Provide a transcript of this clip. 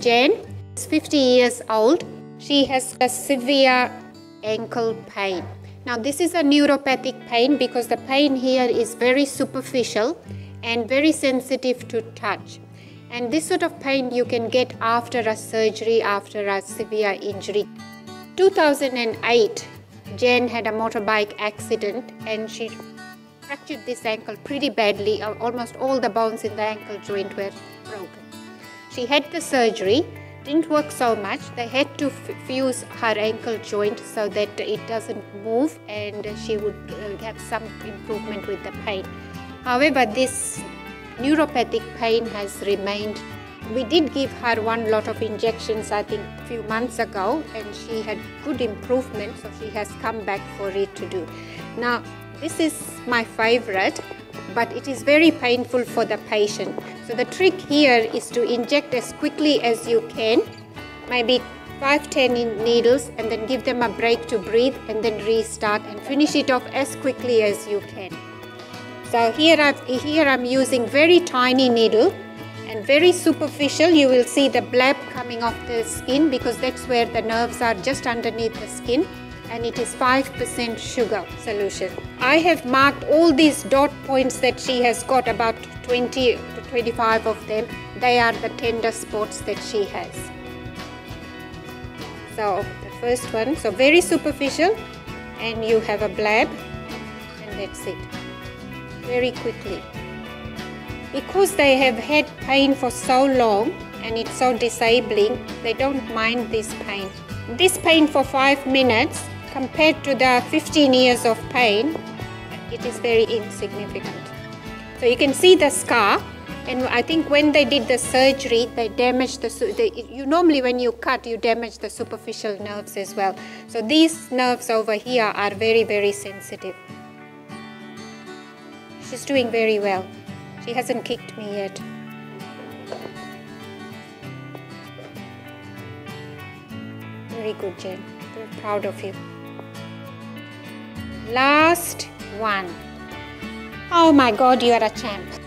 Jen is 50 years old. She has a severe ankle pain. Now, this is a neuropathic pain because the pain here is very superficial and very sensitive to touch. And this sort of pain you can get after a surgery, after a severe injury. 2008, Jen had a motorbike accident and she fractured this ankle pretty badly. Almost all the bones in the ankle joint were broken. She had the surgery, didn't work so much. They had to fuse her ankle joint so that it doesn't move and she would uh, have some improvement with the pain. However, this neuropathic pain has remained. We did give her one lot of injections, I think, a few months ago, and she had good improvement, so she has come back for it to do. Now, this is my favorite, but it is very painful for the patient. So the trick here is to inject as quickly as you can, maybe 5-10 needles, and then give them a break to breathe, and then restart and finish it off as quickly as you can. So here, I've, here I'm using very tiny needle and very superficial. You will see the bleb coming off the skin because that's where the nerves are just underneath the skin and it is 5% sugar solution. I have marked all these dot points that she has got about 20 to 25 of them. They are the tender spots that she has. So the first one, so very superficial and you have a bleb and that's it very quickly. Because they have had pain for so long and it's so disabling, they don't mind this pain. This pain for 5 minutes compared to the 15 years of pain, it is very insignificant. So you can see the scar and I think when they did the surgery, they damaged the, you normally when you cut, you damage the superficial nerves as well. So these nerves over here are very, very sensitive. She's doing very well. She hasn't kicked me yet. Very good, Jen. Very proud of you. Last one. Oh my God, you are a champ.